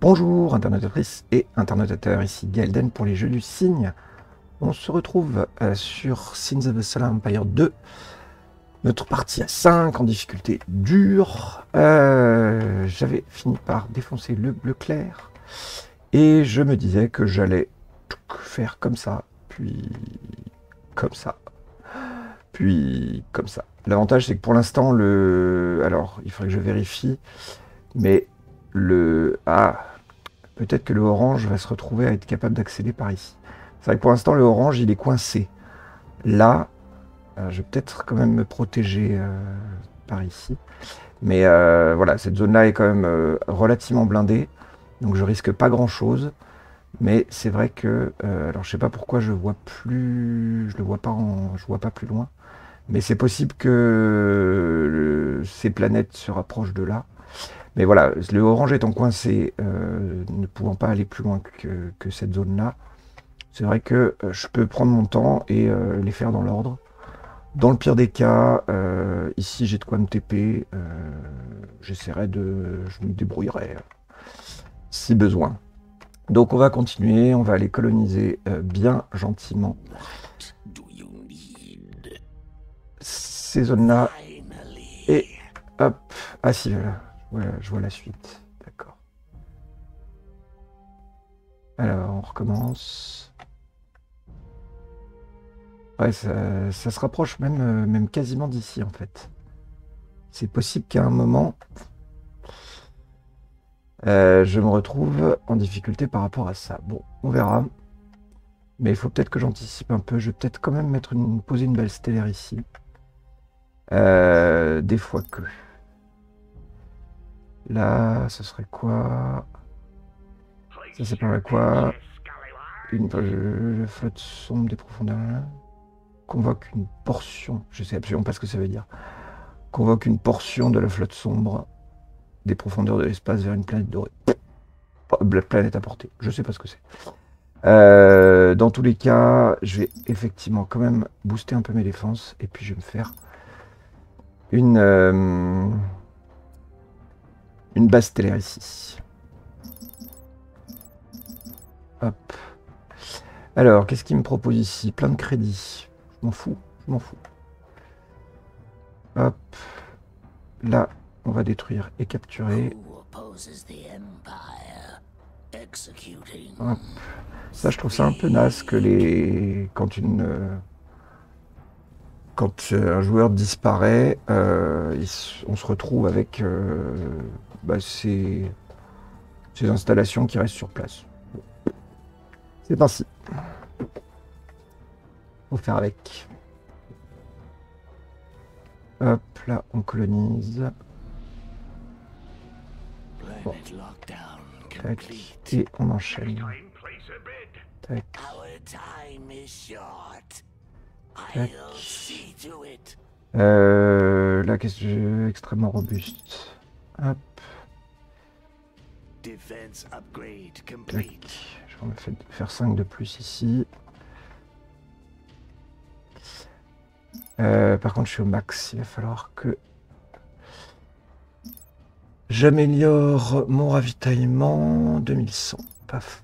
Bonjour internautatrices et internautateurs, ici Gaelden pour les jeux du cygne. On se retrouve euh, sur Sins of the Solar Empire 2, notre partie à 5 en difficulté dure. Euh, J'avais fini par défoncer le bleu clair et je me disais que j'allais faire comme ça, puis comme ça, puis comme ça. L'avantage c'est que pour l'instant le... Alors il faudrait que je vérifie, mais le... Ah, peut-être que le orange va se retrouver à être capable d'accéder par ici. C'est vrai que pour l'instant, le orange, il est coincé. Là, euh, je vais peut-être quand même me protéger euh, par ici. Mais euh, voilà, cette zone-là est quand même relativement blindée. Donc je risque pas grand-chose. Mais c'est vrai que... alors je sais pas pourquoi je vois plus... Je le vois pas en... Je vois pas plus loin. Mais c'est possible que ces planètes se rapprochent de là. Mais voilà, le orange étant coincé, ne pouvant pas aller plus loin que cette zone-là, c'est vrai que euh, je peux prendre mon temps et euh, les faire dans l'ordre. Dans le pire des cas, euh, ici j'ai de quoi me TP. J'essaierai de. Je me débrouillerai si besoin. Donc on va continuer, on va aller coloniser bien gentiment ces zones-là. Et hop. Ah si, voilà, je vois la suite. D'accord. Alors on recommence. Ouais, ça, se rapproche même, euh, même quasiment d'ici en fait. C'est possible qu'à un moment, euh, je me retrouve en difficulté par rapport à ça. Bon, on verra. Mais il faut peut-être que j'anticipe un peu. Je vais peut-être quand même poser une balle stellaire ici. Euh, des fois que. Là, ce serait quoi? Ça s'appellerait quoi? Une flotte sombre des profondeurs convoque une portion, je sais absolument pas ce que ça veut dire, convoque une portion de la flotte sombre des profondeurs de l'espace vers une planète dorée. La planète à portée, je sais pas ce que c'est. Euh, dans tous les cas, je vais effectivement quand même booster un peu mes défenses et puis je vais me faire une, euh, une base stellaire ici. Hop. Alors, qu'est-ce qu'il me propose ici? Plein de crédits. Je m'en fous, je m'en fous. Hop. Là, on va détruire et capturer. Hop. Ça, je trouve ça un peu naze que les... Quand une... Quand un joueur disparaît, euh, on se retrouve avec euh, bah, ces... ces installations qui restent sur place. C'est ainsi faut faire avec. Hop, là, on colonise. Tac, et on enchaîne. Tac. Tac. Euh, là, qu'est-ce que. Extrêmement robuste. Hop. Tac. Je vais faire 5 de plus ici. Euh, par contre, je suis au max. Il va falloir que j'améliore mon ravitaillement. 2100. Paf.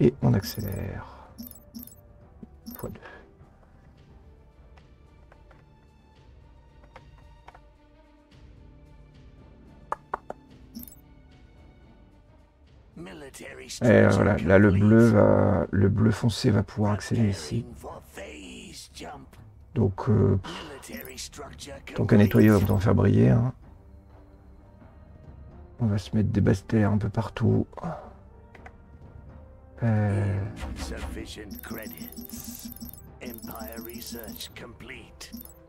Et on accélère. x2. Et voilà, là le bleu va, le bleu foncé va pouvoir accéder ici. Donc, euh, tant qu'à nettoyer, on va en faire briller. Hein. On va se mettre des bastères un peu partout. Euh...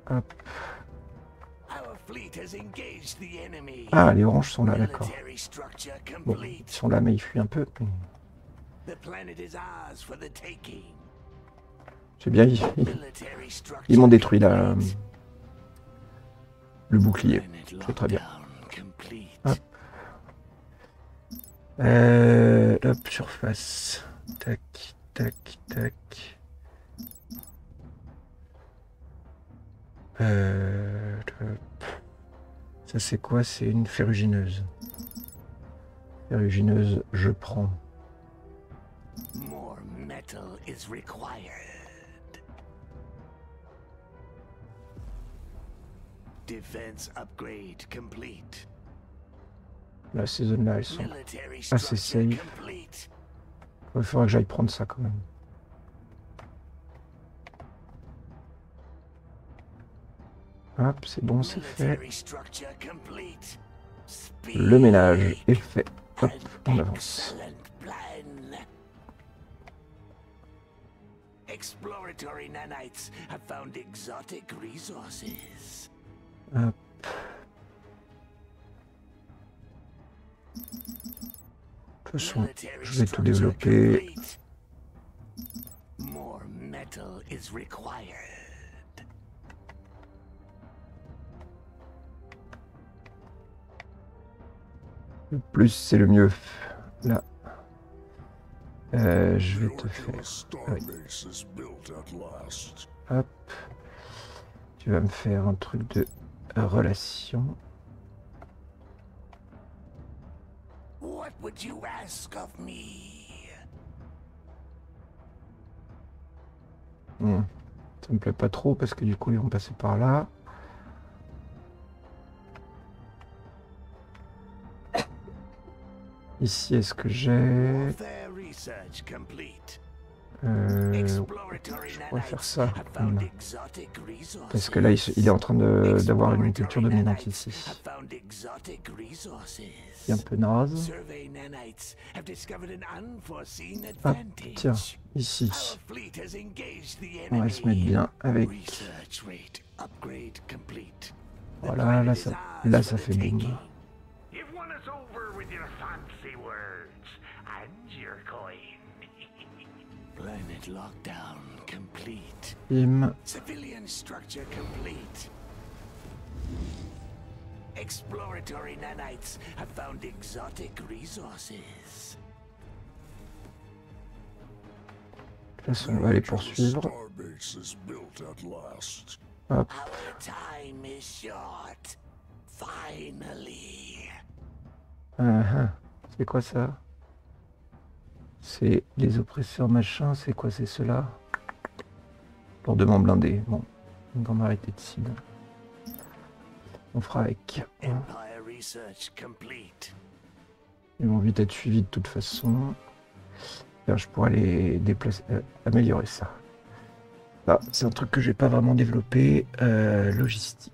Hop. Ah, les oranges sont là, d'accord. Bon, ils sont là, mais ils fuient un peu. C'est bien, ils, m'ont détruit la, le bouclier. C'est très bien. Hop. Euh, hop, surface. Tac, tac, tac. Euh, ça c'est quoi? C'est une ferrugineuse. Ferrugineuse, je prends. More metal is required. Defense upgrade complete. Là, ces zones-là, elles sont... Structure safe. Il faudra que j'aille prendre ça quand même. Hop, c'est bon, c'est fait. Le ménage est fait. Hop, on avance. Exploratory nanites have found exotic resources. Hop. De toute façon, je vais tout développer. More metal is required. Le plus, c'est le mieux. Là. Euh, je vais te faire. Hop. Tu vas me faire un truc de relation. What would you ask of me? Hmm. Ça me plaît pas trop parce que du coup ils vont passer par là. Ici, est-ce que j'ai... Euh, je pourrais faire ça. Parce que là, il, se- il est en train d'avoir une culture dominante ici. Have found exotic resources. Il est un peu naze. Ah, tiens, ici. On va se mettre bien avec... Voilà, là, ça, là, ça fait boum. Planet lockdown complete. Bim. Civilian structure complete. Exploratory nanites have found exotic resources. De toute façon, on va les Your poursuivre? starbase is built at last. Hop. Our time is short. Finally. Ah, ah. C'est quoi ça? C'est les oppresseurs machin, c'est quoi c'est cela? Lourdement blindé. Bon, une grande variété de cibles. On fera avec. Empire research complete. Ils vont vite être suivis de toute façon. Je pourrais les déplacer, euh, améliorer ça. Là, c'est un truc que j'ai pas vraiment développé. euh, logistique.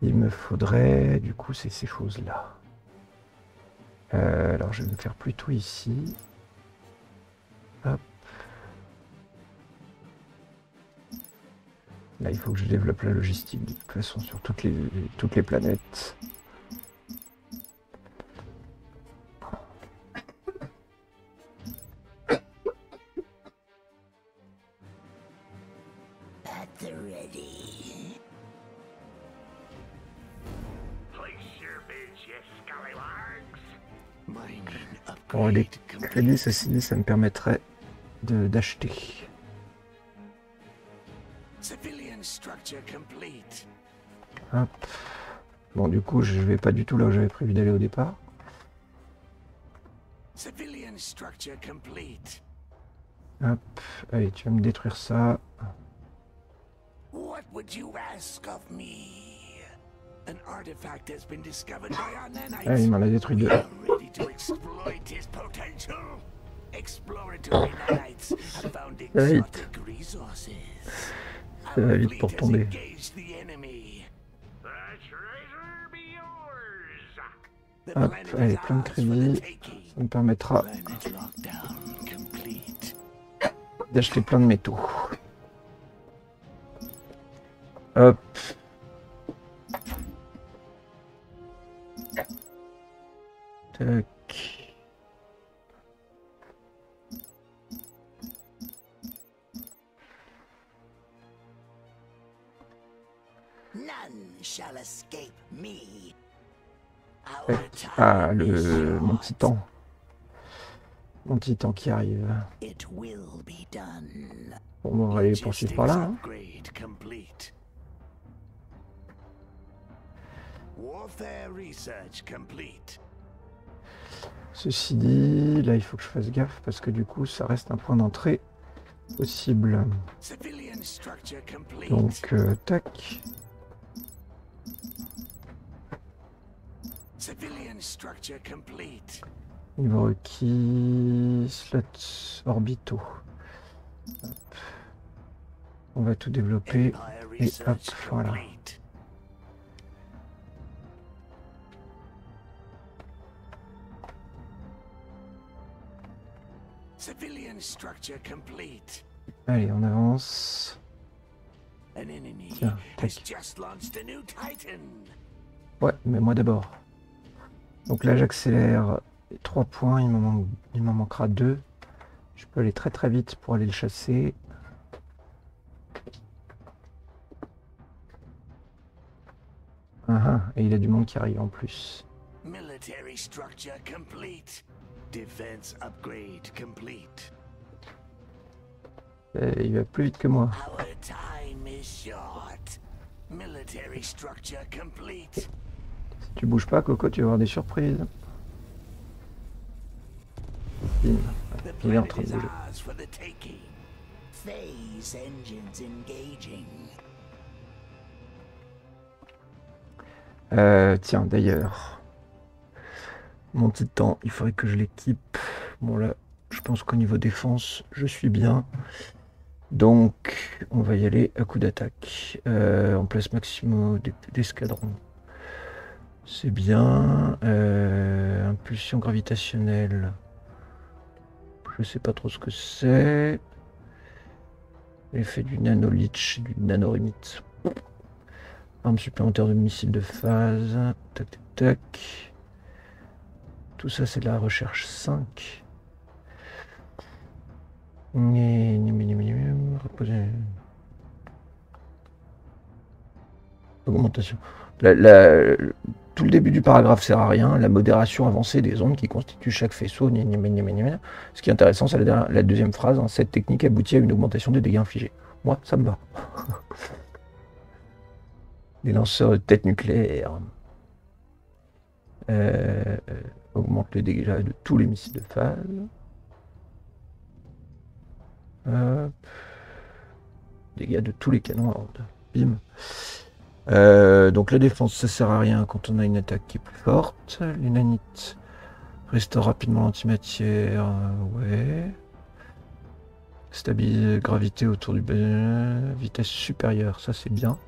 Il me faudrait, du coup, c'est ces choses-là. Euh, alors, je vais me faire plutôt ici. Là, il faut que je développe la logistique de toute façon sur toutes les, toutes les planètes. Ça me permettrait de d'acheter. Civilian structure complete. Hop. Bon, du coup, je vais pas du tout là où j'avais prévu d'aller au départ. Hop. Allez, tu vas me détruire ça. What would you ask of me? An artifact has been discovered by our nanites. Ah, il m'en a détruit deux. ready to exploit. Vite. Ça vite fleet pour tomber. Hop, allez, plein de crédits. Ça me permettra d'acheter plein de métaux. Hop. le mon titan. Mon titan qui arrive. Bon, on va aller poursuivre par là. Hein. Ceci dit, là il faut que je fasse gaffe parce que du coup ça reste un point d'entrée possible. Donc, euh, tac. Civilian structure complete. Niveau requis, slots orbitaux. Hop. On va tout développer. Et hop, voilà. Civilian structure complete. Allez, on avance. Tiens, tac. Ouais, mais moi d'abord. Donc là j'accélère 3 points, il m'en manque- manquera 2. Je peux aller très très vite pour aller le chasser. Ah ah, et il a du monde qui arrive en plus. Military structure complete. Defense upgrade complete. Euh, il va plus vite que moi. Our time is short. Military structure complete. Tu bouges pas, Coco, tu vas avoir des surprises. Il est en. Euh, tiens, d'ailleurs, mon titan, il faudrait que je l'équipe. Bon là, je pense qu'au niveau défense, je suis bien. Donc, on va y aller à coup d'attaque. Euh, en place maximum d'es- d'escadron. C'est bien. Euh, impulsion gravitationnelle. Je sais pas trop ce que c'est. L'effet du nanolitch, du nanorimite. Arme supplémentaire de missiles de phase. Tac, tac, tac. Tout ça, c'est de la recherche 5. Gné, gné, gné, gné, gné, reposer. Augmentation. La- la- tout le début du paragraphe sert à rien. La modération avancée des ondes qui constituent chaque faisceau. Ce qui est intéressant, c'est la, deuxième phrase. hein. Cette technique aboutit à une augmentation des dégâts infligés. Moi, ça me va. Des lanceurs de tête nucléaire. Euh, euh, augmente les dégâts de tous les missiles de phase. Dégâts de tous les canons à. Bim. Euh, donc la défense, ça sert à rien quand on a une attaque qui est plus forte. Les nanites restaurent rapidement l'antimatière. euh, ouais. Stabilise gravité autour du euh, vitesse supérieure, ça c'est bien.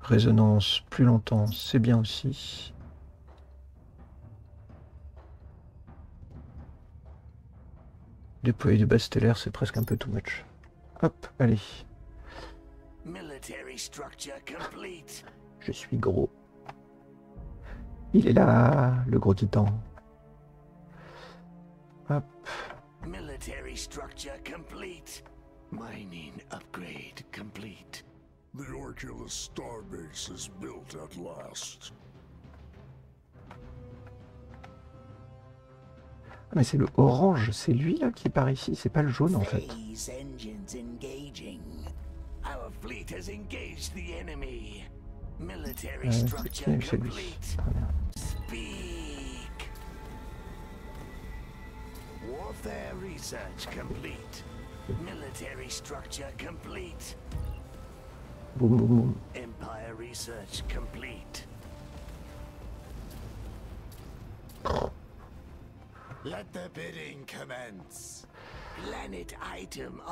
Résonance plus longtemps, c'est bien aussi. Déployer du bas stellaire, c'est presque un peu too much. Hop, allez, Military structure complete. je suis gros. Il est là, le gros titan. Hop, Military structure complete. Mining upgrade complete. The Orculus starbase is built at last. Ah, mais c'est le orange, c'est lui là qui est par ici, c'est pas le jaune en fait. Phase engines engaging. Our fleet has engaged the enemy. Military uh, structure qui C'est lui. complete. Oh, Speak. Warfare research complete. Military structure complete. Boum boum boum. Empire research complete. Let the bidding commence.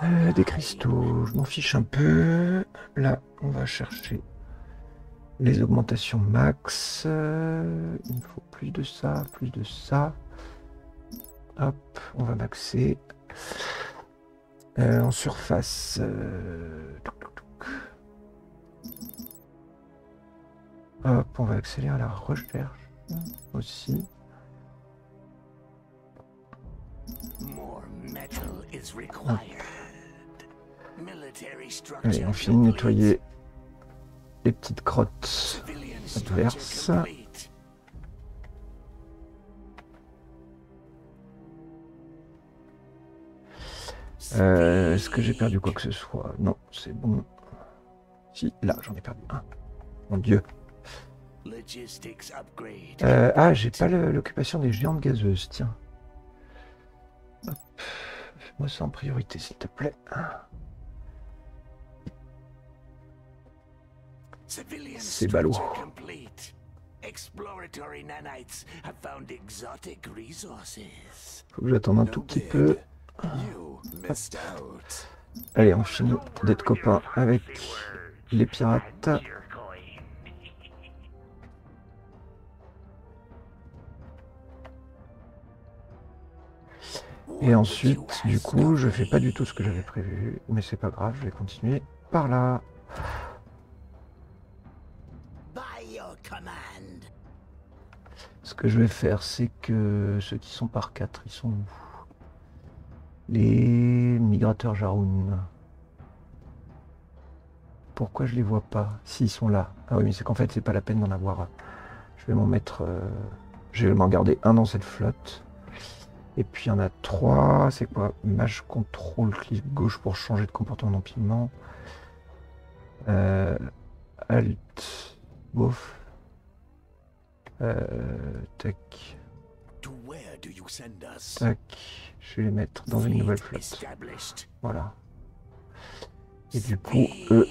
Euh, des cristaux, je m'en fiche un peu. Là, on va chercher les augmentations max. Euh, il me faut plus de ça, plus de ça. Hop, on va maxer. Euh, en surface. touc, touc, touc. Hop, on va accélérer la recherche aussi. More metal is required. Military structure Allez, on finit de nettoyer les petites crottes. Civilian adverse. structure complete. Euh, Est-ce que j'ai perdu quoi que ce soit? Non, c'est bon. Si, là, j'en ai perdu un. Mon dieu. Euh, ah, j'ai pas l'occupation des géantes gazeuses, tiens. Hop. Moi, ça en priorité, s'il te plaît. C'est ballot. Faut que j'attende un tout petit peu. Allez, on finit d'être copains avec les pirates. Et ensuite, du coup, je fais pas du tout ce que j'avais prévu, mais c'est pas grave, je vais continuer par là. Ce que je vais faire, c'est que ceux qui sont par 4, ils sont où? Les migrateurs Jaroun. Pourquoi je les vois pas S'ils sont là? Ah oui, mais c'est qu'en fait, c'est pas la peine d'en avoir. Je vais m'en mettre. euh, Je vais m'en garder un dans cette flotte. Et puis il y en a trois. C'est quoi? Mage contrôle clic gauche pour changer de comportement d'empilement. Euh, alt. Bof. Euh, tac, To where do you send us? tac. Je vais les mettre dans une nouvelle flotte. Voilà. Et du coup, eux,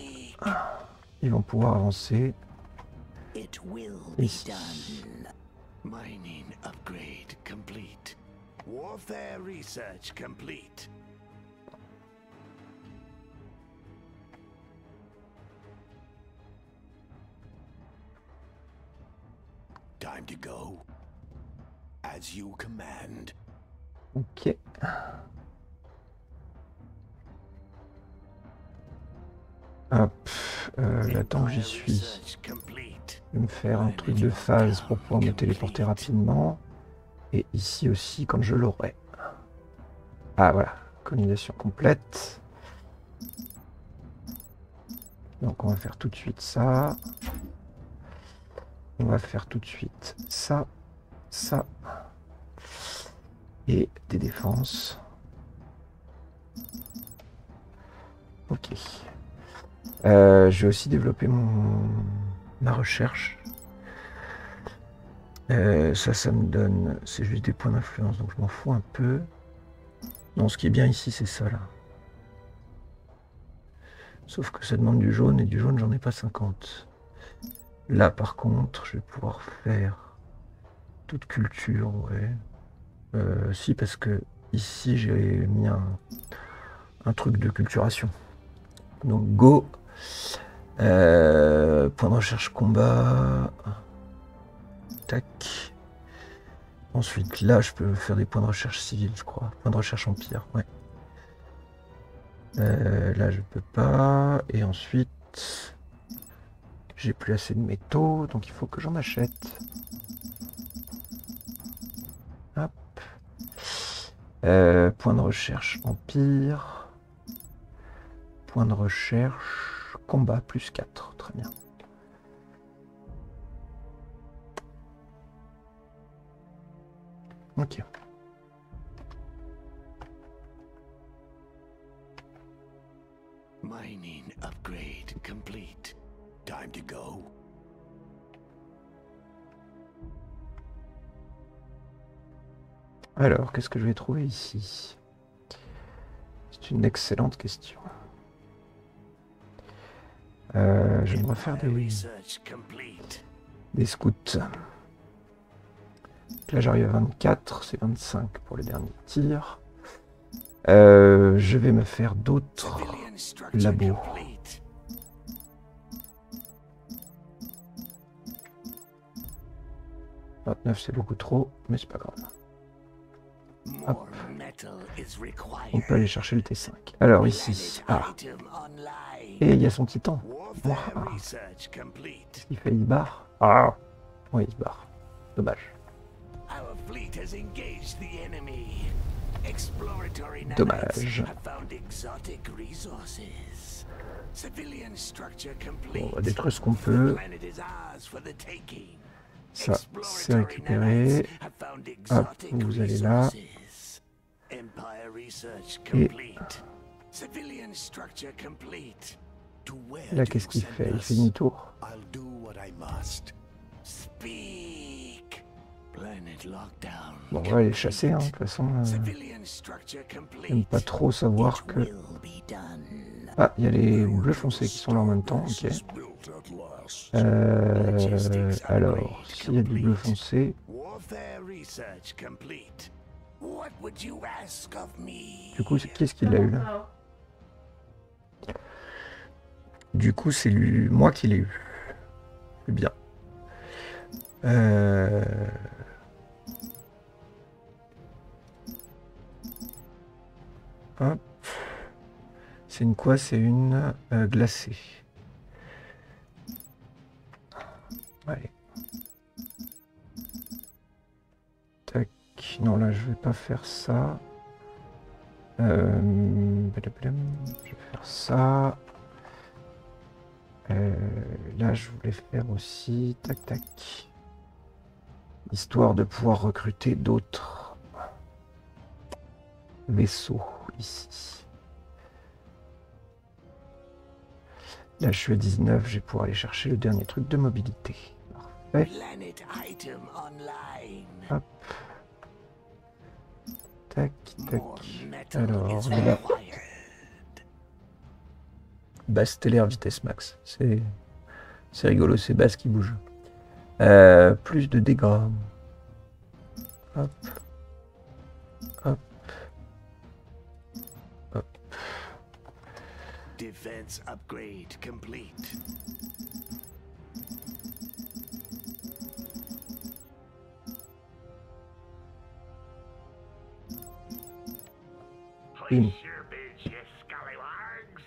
ils vont pouvoir avancer. It will be Ici. Warfare research complete. Time to go. As you command. Ok. Hop. Euh, là, tant que j'y suis, je vais me faire un truc de phase pour pouvoir me téléporter rapidement. Et ici aussi, quand je l'aurai. Ah, voilà. Colonisation complète. Donc, on va faire tout de suite ça. On va faire tout de suite ça, ça. Et des défenses. Ok. Euh, je vais aussi développer mon ma recherche. Euh, ça, ça me donne. C'est juste des points d'influence, donc je m'en fous un peu. Non, ce qui est bien ici, c'est ça là. Sauf que ça demande du jaune et du jaune, j'en ai pas 50. Là, par contre, je vais pouvoir faire toute culture, ouais. Euh, si, parce que ici, j'ai mis un, truc de culturation. Donc, go. Euh, point de recherche combat. Ensuite, là, je peux faire des points de recherche civils, je crois. Point de recherche empire, ouais. Euh, là, je peux pas. Et ensuite, j'ai plus assez de métaux, donc il faut que j'en achète. Hop. Euh, point de recherche empire. Point de recherche combat plus 4. Très bien. Ok. Mining upgrade complete. Time to go. Alors, qu'est-ce que je vais trouver ici? C'est une excellente question. Euh, je vais me refaire des, des scouts. Là, j'arrive à 24, c'est 25 pour les derniers tirs. Euh, je vais me faire d'autres. Civilian structure Labo. complete. « 29, c'est beaucoup trop, mais c'est pas grave. On peut aller chercher le T5. Alors ici, ah, et il y a son titan. Complete. Il fait, il barre. Ah, oui, il se barre. Dommage. Complete. Bon, on va détruire ce qu'on peut. The planet is ours for the taking. Ça, c'est Exploratory récupéré. exotic vous allez là. resources. Empire research Et- complete. Civilian structure complete. To where Là, do qu'est-ce qu'il fait? Il fait demi-tour. Bon, on va les chasser, hein, de toute façon. euh, pas trop savoir que... Ah, il y a les bleus foncés qui sont là en même temps, ok. Euh, alors, s'il y a du bleu foncé, Warfare research complete. What would you ask of me? du coup, c'est- qu'est-ce qu'il a eu là? Du coup, c'est lui, moi qui l'ai eu. C'est bien. Euh... Hop. C'est une quoi? C'est une euh, glacée. Allez. Tac. Non, là, je vais pas faire ça. Euh, Je vais faire ça. Euh, là, je voulais faire aussi. Tac, tac. Histoire de pouvoir recruter d'autres vaisseaux ici. Là, je suis à 19. Je vais pouvoir aller chercher le dernier truc de mobilité. Parfait. Hop. Tac, tac. Alors, là. Base stellaire vitesse max. C'est c'est rigolo, c'est base qui bouge. Euh, plus de dégâts. Hop. Defense upgrade complete. Hmm. Place your bids, you scallywags.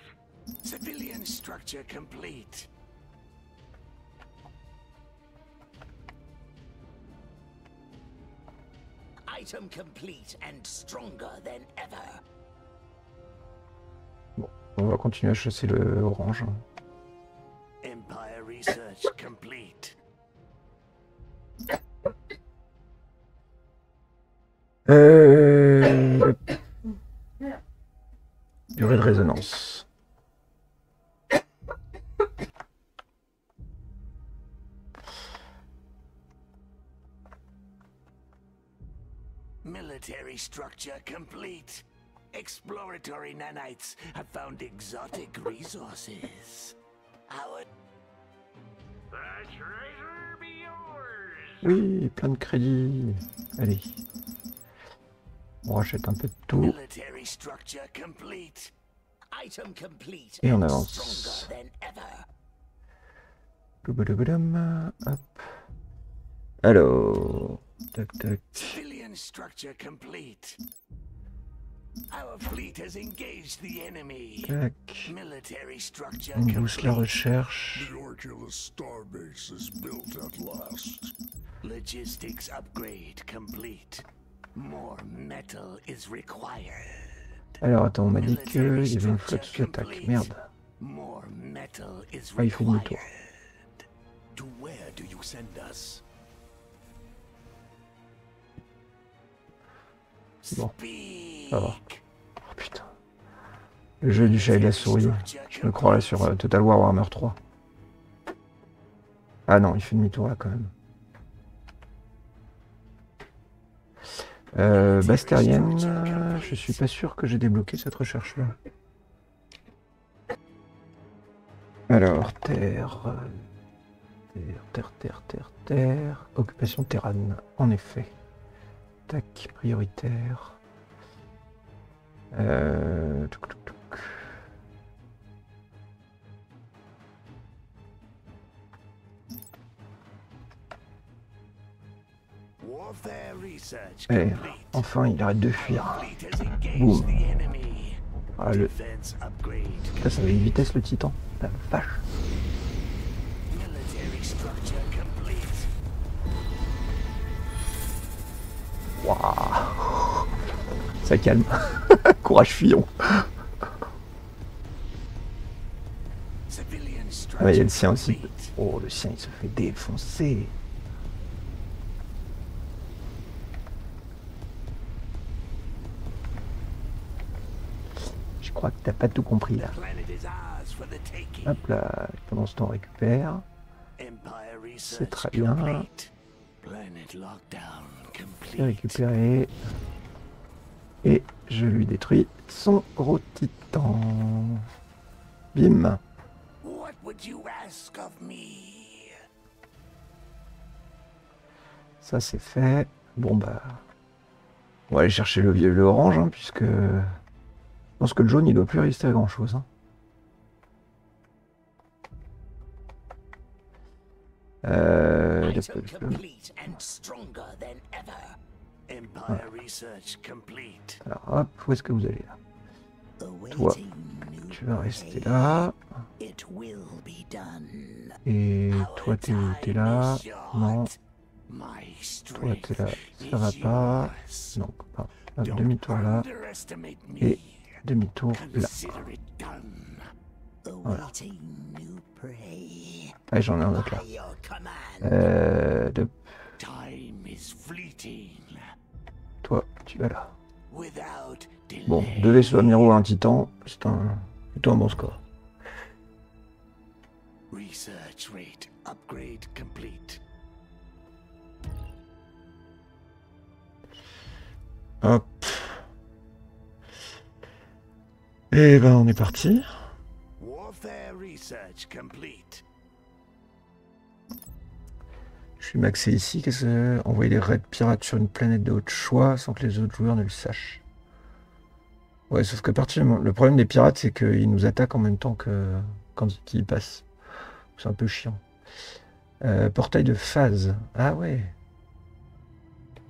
Civilian structure complete. Item complete and stronger than ever. On va continuer à chasser le orange. Empire research complete. Euh... Durée de résonance. Military structure complete. Exploratory nanites have found exotic resources. Our The treasure be yours. Oui, plein de crédits. Allez. On rachète un peu de tout. military structure complete. Item complete. Et on avance. Stronger than ever. Douboudouboudum, Hop. Alors. Tac, tac. Tac. Military structure On booste la recherche. The Orculus starbase is built at last. Logistics upgrade complete. More metal is required. Alors attends, on m'a dit qu'il y avait une flotte. Merde. More metal is Ah, il required. demi-tour. To where do you send us? Bon, Va. Oh putain. Le jeu du chat et de la souris. Je me crois là sur euh, Total War Warhammer 3. Ah non, il fait demi-tour là quand même. Euh, Bastérienne, je suis pas sûr que j'ai débloqué cette recherche là. Alors, terre. euh, Terre, terre, terre, terre, terre. Occupation terrane, en effet. Tac, prioritaire. Euh... touc, touc, touc. Warfare research Eh, complete. enfin, il arrête de fuir. Boum. Ah, le... Là, ça va une vitesse le titan. La vache. Waouh. Ça calme. Courage Fillon. Civilian Ah, il y a le sien aussi. Oh, le sien, il se fait défoncer. Je crois que t'as pas tout compris là. Hop là, pendant ce temps on récupère. Research très bien. complete. Et je lui détruis son gros titan. Bim. What would you ask of me? Ça c'est fait. Bon bah. On va aller chercher le, vieux- le orange, hein, puisque. Je pense que le jaune il doit plus résister à grand chose. Euh, Empire research complete. alors hop, où est-ce que vous allez là new Tu vas rester là. Et toi t'es où T'es là. Non. Toi t'es là. Ça va pas. Don't demi-tour là. Et demi-tour là. Prey. Ah, j'en ai un autre là. Euh, de... tu vas là. Bon, deux vaisseaux amiraux et un titan, c'est un... plutôt un bon score. Research rate upgrade complete. Hop. Et ben on est parti. Warfare research complete. Suis maxé ici. Qu'est-ce que envoyer des raids pirates sur une planète de choix sans que les autres joueurs ne le sachent. Ouais, sauf que partir, le problème des pirates, c'est qu'ils nous attaquent en même temps que quand ils passent. C'est un peu chiant. Euh, portail de phase. Ah ouais.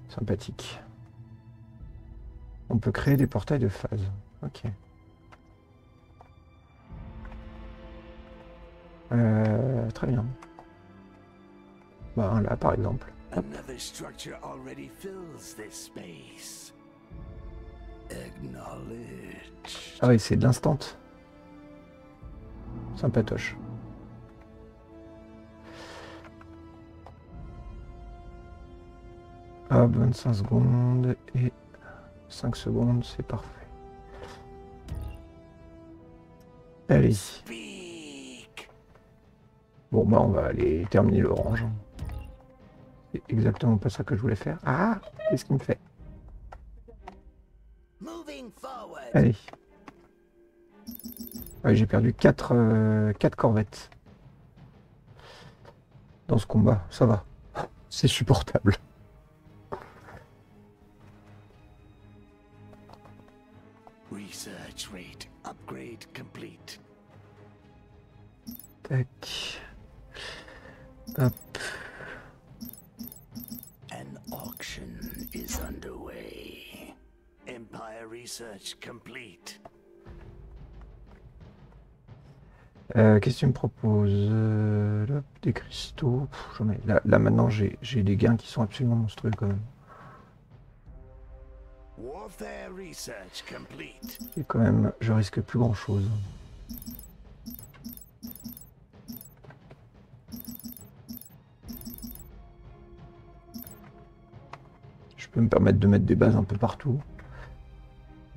Sympathique. On peut créer des portails de phase. Ok. Euh, très bien. Bah, là, par exemple. Another structure already fills this space. Acknowledge. Ah oui, c'est de l'instant. Sympatoche. Hop, 25 secondes et 5 secondes, c'est parfait. Allez. Bon, bah, on va aller terminer l'orange. C'est exactement pas ça que je voulais faire. Ah Qu'est-ce qu'il me fait. Allez. Ouais, j'ai perdu 4 corvettes. Dans ce combat, ça va. C'est supportable. Research rate upgrade complete. Tac. Hop. Research complete. Euh, Qu'est-ce que tu me proposes? Euh, là, Des cristaux. Pff, j'en ai- Là, là, maintenant, j'ai des gains qui sont absolument monstrueux quand même. Warfare research complete. Et quand même, je risque plus grand chose. Je peux me permettre de mettre des bases un peu partout.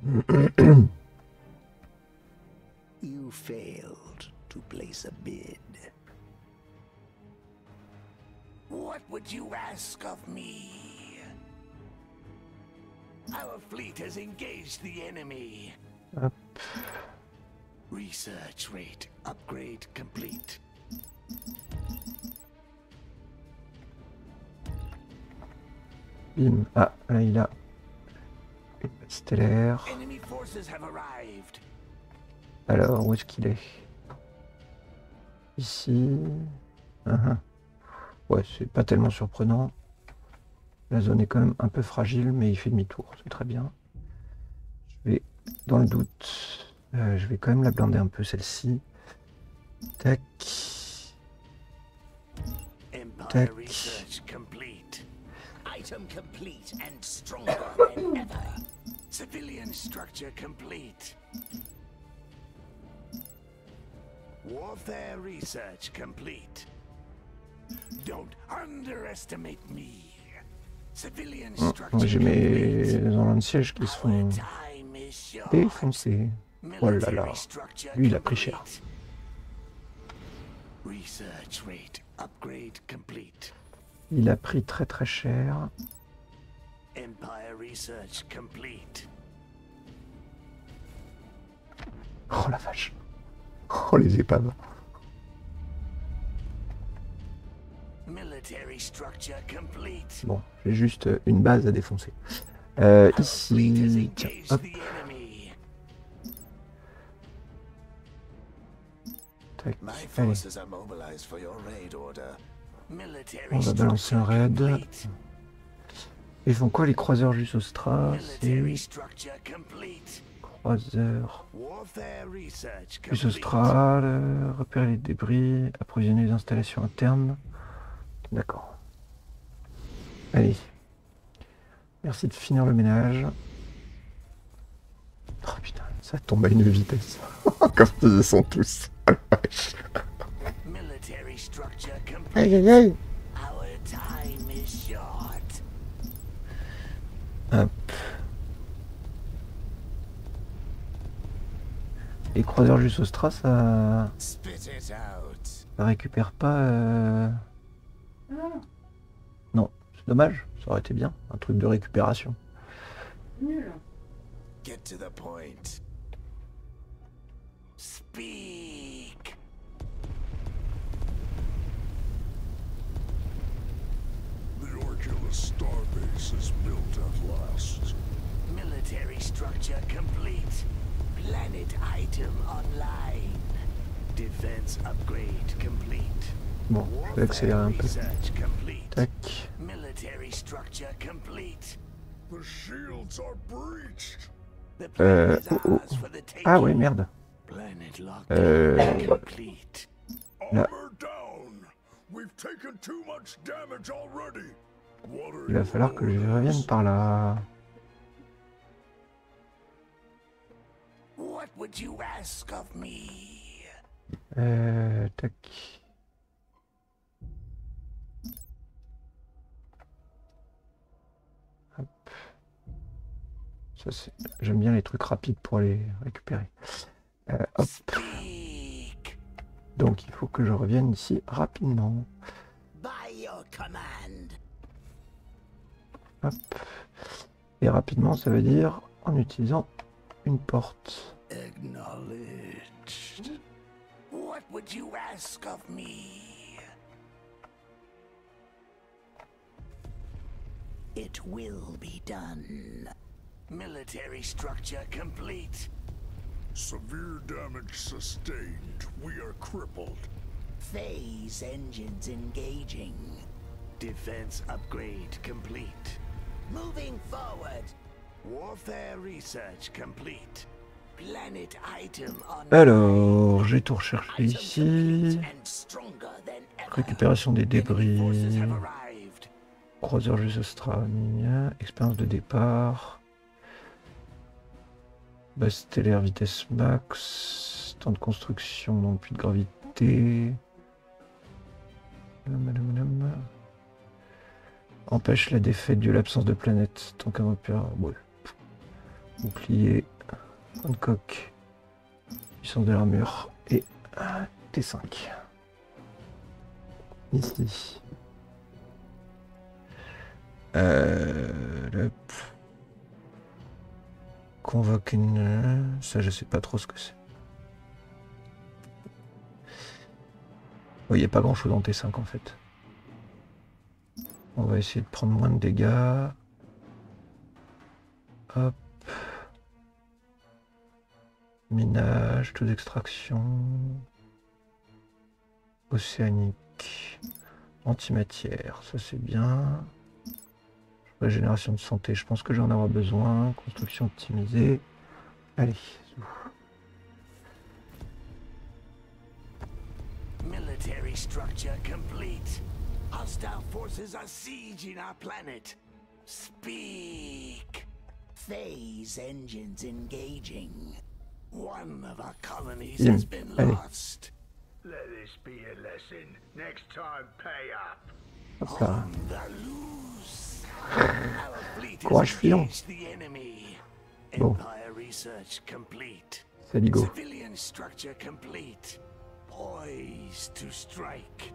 You failed to place a bid. What would you ask of me? Our fleet has engaged the enemy. Hop. Research rate upgrade complete. Bim. Ah, là, il a stellaire. Alors, où est-ce qu'il est, Ici. Ah, ah. Ouais, c'est pas tellement surprenant. La zone est quand même un peu fragile, mais il fait demi-tour, c'est très bien. Je vais, dans le doute, euh, je vais quand même la blinder un peu celle-ci. Tac. Tac. Complete. Item complete and stronger than ever. Civilian structure complete. Warfare research complete. Don't underestimate me. Civilian Hum, structure J'ai mes de siège qui se font défoncer. Oh là là. Lui, il a pris cher. research rate upgrade complete. Il a pris très très cher. Empire research complete. Oh la vache. Oh les épaves. Military structure complete. Bon, j'ai juste euh, une base à défoncer. Euh, ici, tiens, hop, tac, allez. On va balancer un raid. Ils font quoi les croiseurs juste au croiseurs au euh, repérer les débris, approvisionner les installations internes. D'accord. Allez. Merci de finir le ménage. Oh putain, ça tombe à une vitesse. Comme ils sont tous. Military structure complete. Aïe aïe aïe. Our time is short. Hop. Les croiseurs juste au strat, ça, Spit it out. ça récupère pas. euh, Non, c'est dommage. Ça aurait été bien. Un truc de récupération. Nul. Get to the point. Speak. Orculus starbase is built at last. Military structure complete. Planet item online. Defense upgrade complete. Bon, je vais accélérer un peu. Research complete. Tac. Military structure complete. The shields are breached. The Euh, planet is oh, oh. ours for the taking. Ah ouais, merde. Planet lockdown Euh, complete. Là. Armor down. We've taken too much damage already. Il va falloir que je revienne par là. What would you ask of me? Euh, tac. Hop. Ça c'est. J'aime bien les trucs rapides pour les récupérer. Euh, hop. Donc il faut que je revienne ici rapidement. By your command. Hop. Et rapidement, ça veut dire en utilisant une porte. Acknowledged. What would you ask of me? It will be done. Military structure complete. Severe damage sustained. We are crippled. Phase engines engaging. Defense upgrade complete. Moving forward. Warfare research complete. Planet item on Alors, j'ai tout recherché ici. Récupération des débris. Croiseur juste Astra, gna, expérience de départ. Base stellaire, vitesse max. Temps de construction, donc puits de gravité. Madame, madame, madame. Empêche la défaite due à l'absence de planète. Tant qu'un repère. Bouclier. Point de coque. Puissance de l'armure. Et un T5. Ici. Euh. Convoque une... Ça, je sais pas trop ce que c'est. Il n'y a pas grand chose en T5 en fait. On va essayer de prendre moins de dégâts. Hop. Minage, taux d'extraction. Océanique. Antimatière, ça c'est bien. Régénération de santé, je pense que j'en avoir besoin. Construction optimisée. Allez. Military structure complete. Hostile forces are sieging our planet. Speak. Phase engines engaging. One of our colonies Im, has been allez. lost. Let this be a lesson. Next time, pay up. Hop là. On the loose. Our fleet Courage, has engaged the enemy. Bon. Empire research complete. Saligo. Civilian structure complete. Poised to strike.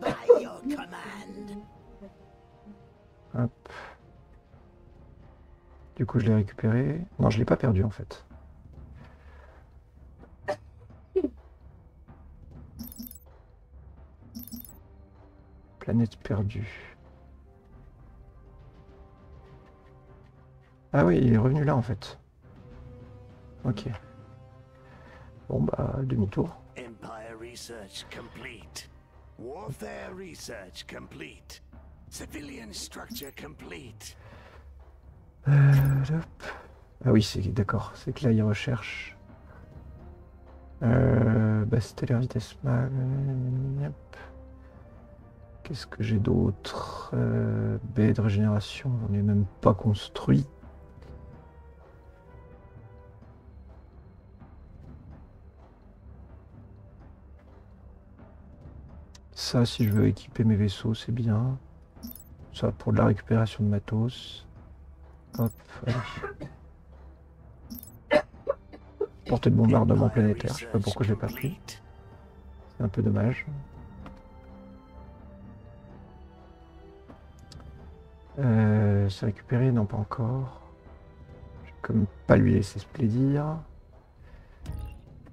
By your command. Hop. Du coup, je l'ai récupéré. Non, je l'ai pas perdu en fait. Planète perdue. Ah oui, il est revenu là en fait. Ok. Bon bah, demi-tour. Empire research complete. Warfare research complete. Civilian structure complete. Euh. Ah oui, c'est d'accord. C'est que là, il recherche. Euh, bah, la vitesse. Yep. Qu'est-ce que j'ai d'autre? Euh, Baie de régénération, on n'est même pas construit. Ça, si je veux équiper mes vaisseaux, c'est bien. Ça, pour de la récupération de matos. Hop. Portée de bombardement planétaire, je sais pas pourquoi je l'ai pas pris. C'est un peu dommage. Euh, c'est récupéré Non, pas encore. Je vais comme pas lui laisser se plaisir.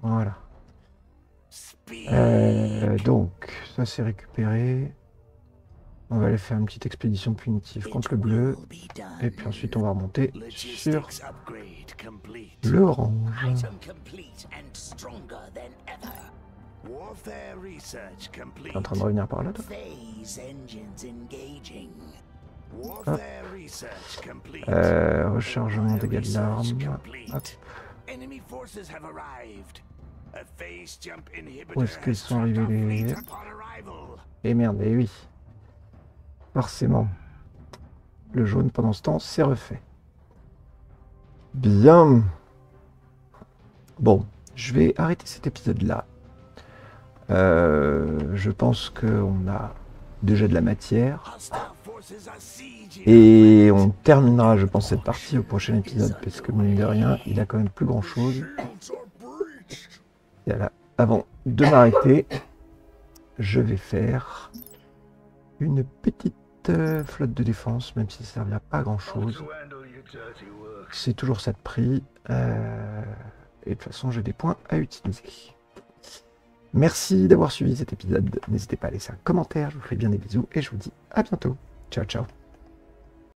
Voilà. Euh, donc, ça c'est récupéré. On va aller faire une petite expédition punitive contre le bleu. Et puis ensuite, on va remonter sur l'orange. T'es en train de revenir par là, toi complete. Euh, rechargement dégâts de l'arme. Où est-ce qu'ils sont arrivés, les-. Et merde, et oui. Forcément. Le jaune, pendant ce temps, s'est refait. Bien. Bon, je vais arrêter cet épisode-là. Euh, je pense qu'on a déjà de la matière. Et on terminera, je pense, cette partie au prochain épisode. Parce que, mine de rien, il a quand même plus grand-chose. Avant de m'arrêter, je vais faire une petite euh, flotte de défense, même si ça ne servira pas à grand chose. C'est toujours ça de prix. euh, et de toute façon, j'ai des points à utiliser. Merci d'avoir suivi cet épisode. N'hésitez pas à laisser un commentaire. Je vous fais bien des bisous et je vous dis à bientôt. Ciao, ciao.